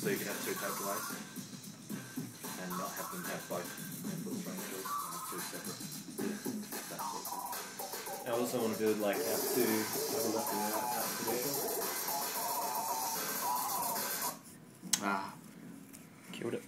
so you can have two tape delays and not have them have both input string and have two separate. That sort. I also want to do like have to have a look at app tradition. Ah, Killed it.